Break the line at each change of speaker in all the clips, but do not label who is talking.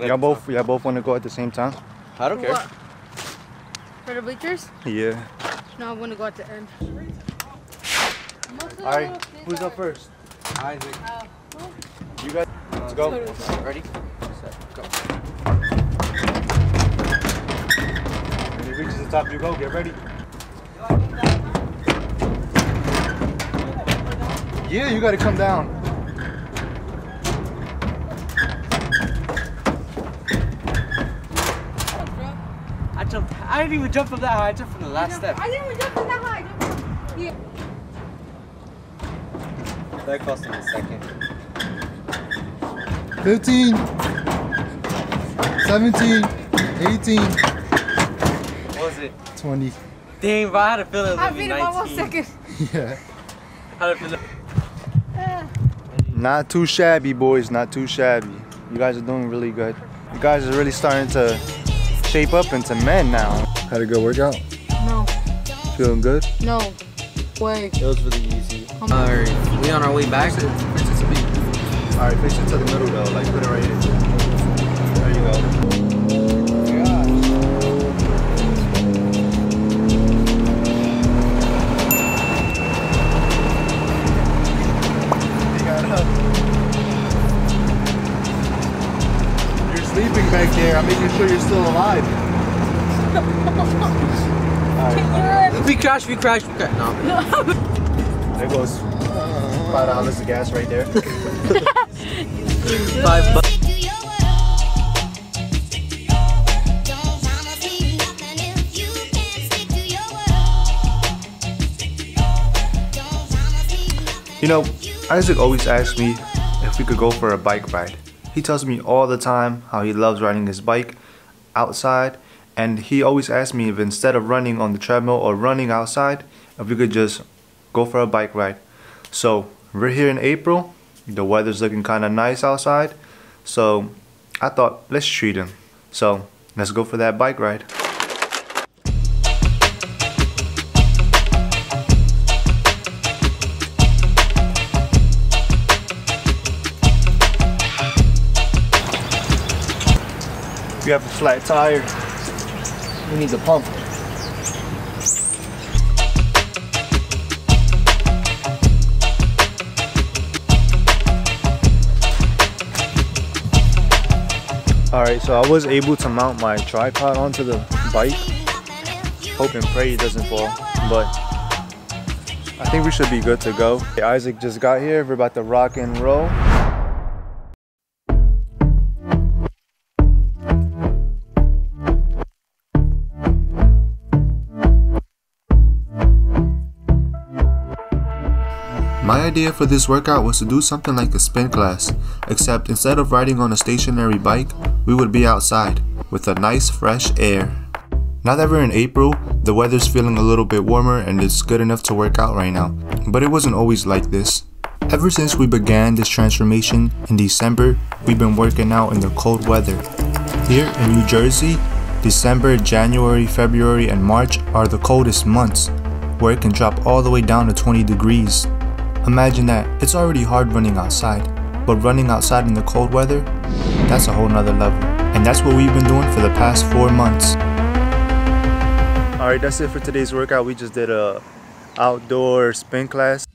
One at
Y'all both y'all both want to go at the same time?
time. I don't care.
What? For the bleachers?
Yeah.
No, I want to go at the end.
All right. Who's up first?
Isaac.
Uh, you guys. Let's go.
Ready? Set, go.
When he reaches the top, you go. Get ready. Yeah, you gotta come down.
Jumped. I didn't even jump from that high. I jumped from the last step.
I didn't even jump from that high. Yeah.
That cost him a second.
15, 17, 18,
What was it?
20.
Dang, bro, I had a feeling it was
I beat him by one
19.
second.
Yeah.
I had a feeling.
Not too shabby, boys. Not too shabby. You guys are doing really good. You guys are really starting to shape up into men now. Had a good workout?
No.
Feeling good?
No. Way.
It was really easy.
Alright, we on our way back.
All right, fix it to the middle though. Like put it right here. There you go. Back there. I'm making sure you're still alive. All right,
We crashed, we crashed, we crashed. No.
there goes five dollars of gas right there.
Five bucks.
You know, Isaac always asks me if we could go for a bike ride. He tells me all the time how he loves riding his bike outside, and he always asks me if instead of running on the treadmill or running outside, if we could just go for a bike ride. So, we're here in April, the weather's looking kind of nice outside, so I thought let's treat him. So, let's go for that bike ride. You have a flat tire, you need the pump. Alright, so I was able to mount my tripod onto the bike. Hope and pray it doesn't fall. But I think we should be good to go. Isaac just got here. We're about to rock and roll. Idea for this workout was to do something like a spin class, except instead of riding on a stationary bike, we would be outside with a nice fresh air. Now that we're in April, the weather's feeling a little bit warmer and it's good enough to work out right now. But it wasn't always like this. Ever since we began this transformation in December, we've been working out in the cold weather. Here in New Jersey, December, January, February, and March are the coldest months, where it can drop all the way down to 20 degrees. Imagine that, it's already hard running outside, but running outside in the cold weather, that's a whole nother level. And that's what we've been doing for the past four months. Alright, that's it for today's workout. We just did a outdoor spin class.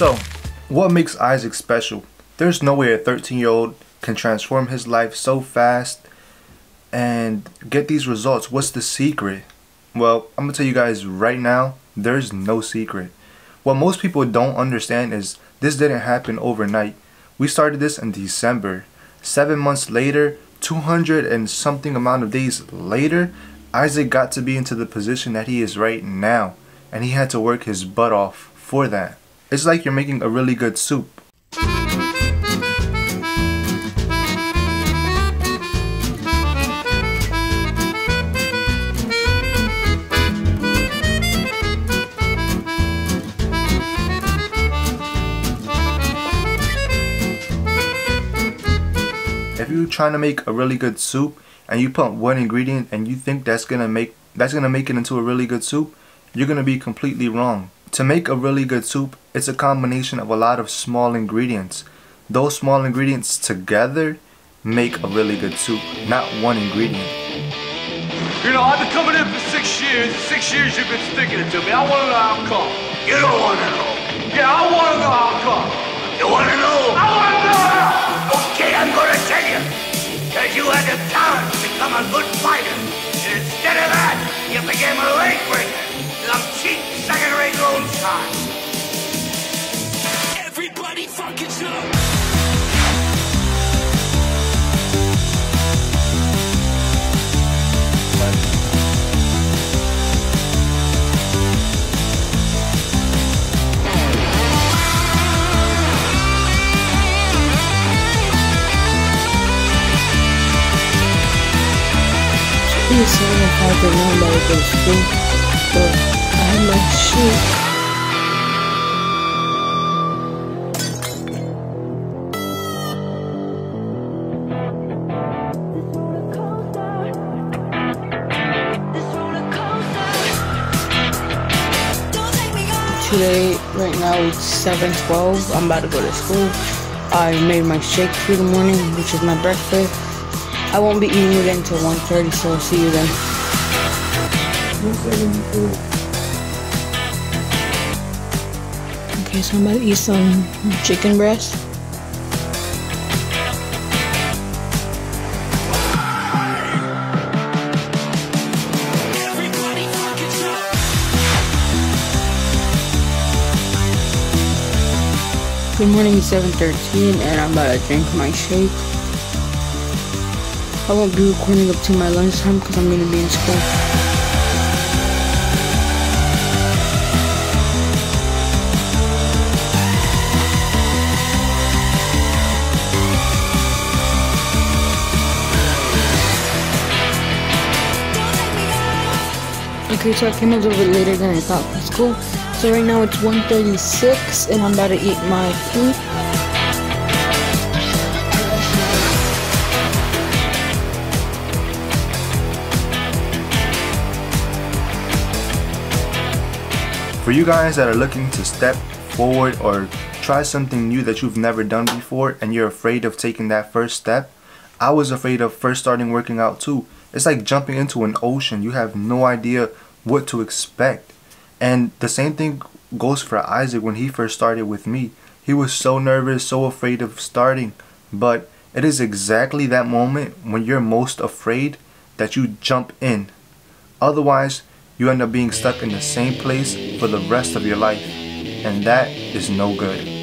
So, what makes Isaac special? There's no way a 13 year old can transform his life so fast and get these results. What's the secret? Well, I'm gonna tell you guys right now, there's no secret. What most people don't understand is this didn't happen overnight. We started this in December. Seven months later, 200 and something amount of days later, Isaac got to be into the position that he is right now. And he had to work his butt off for that. It's like you're making a really good soup. If you're trying to make a really good soup and you put one ingredient and you think that's gonna make that's gonna make it into a really good soup, you're gonna be completely wrong. To make a really good soup, it's a combination of a lot of small ingredients. Those small ingredients together make a really good soup, not one ingredient.
You know, I've been coming in for six years. Six years you've been sticking it to me. I want to know how come.
You don't want to know.
Yeah, I want to know how come.
You want to know?
I want to know how.
Okay, I'm going to tell you. Because you had the talent to become a good fighter. And instead of that, you became a leg breaker. Some cheap second-rate shark. Everybody fucking up.
Pretty sorry if I not know had my shake. Today, right now it's 7:12. I'm about to go to school. I made my shake for the morning, which is my breakfast. I won't be eating it until 1.30, so I'll see you then. Okay, so I'm to eat some chicken breast. Good morning, it's 7.13 and I'm about to drink my shake. I won't be recording up to my lunchtime because I'm going to be in school. Okay, so I came a little bit later than I thought for school. So right now it's 1.36 and I'm about to eat my food.
For you guys that are looking to step forward or try something new that you've never done before and you're afraid of taking that first step, I was afraid of first starting working out too. It's like jumping into an ocean. You have no idea what to expect. And the same thing goes for Isaac when he first started with me. He was so nervous, so afraid of starting. But it is exactly that moment when you're most afraid that you jump in. Otherwise, you end up being stuck in the same place for the rest of your life. And that is no good.